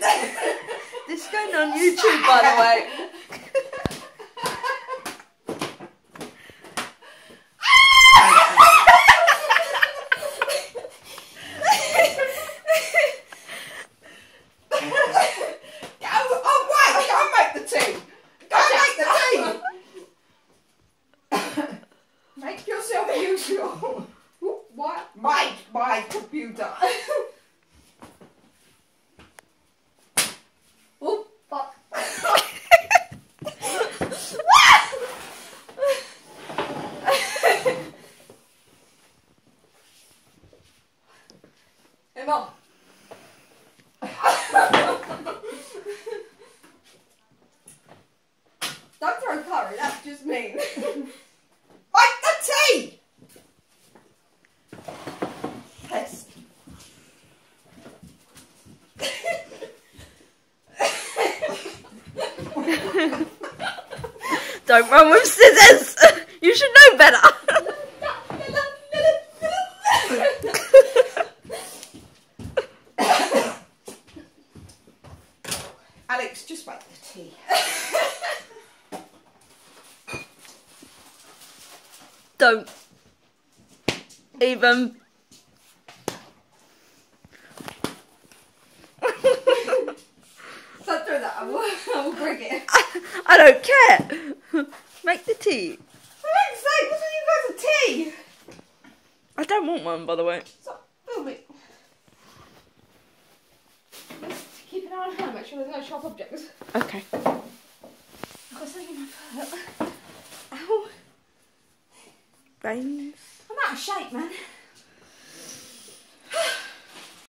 YouTube, by the way. Go, oh wait, go make the tea. Go make the tea. make yourself useful. What? Mike, my computer. Mum. Don't throw curry, that's just mean. Make the tea. Pest. Don't run with scissors. You should know better. Alex, just make the tea. Don't even. Don't do that. I will, I will break it. I don't care. Make the tea. For heck's sake, what's you guys a tea? I don't want one, by the way. On her, make sure there's no sharp objects. Okay. I've got something in my foot. Ow. Brains. I'm out of shape, man.